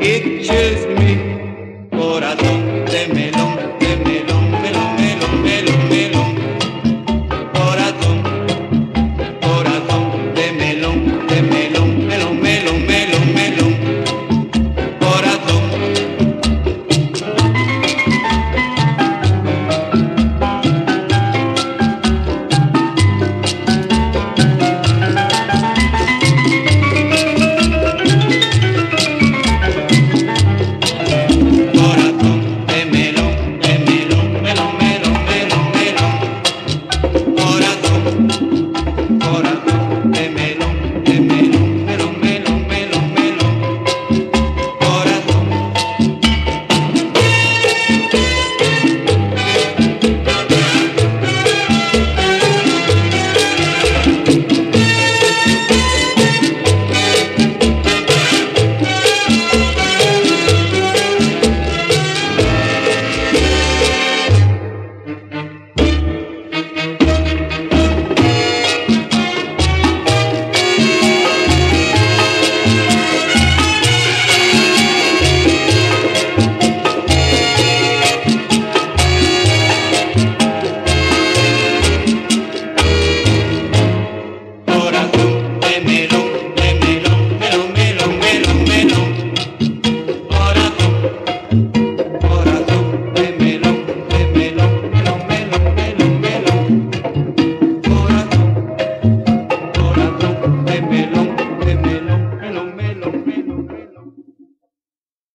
it just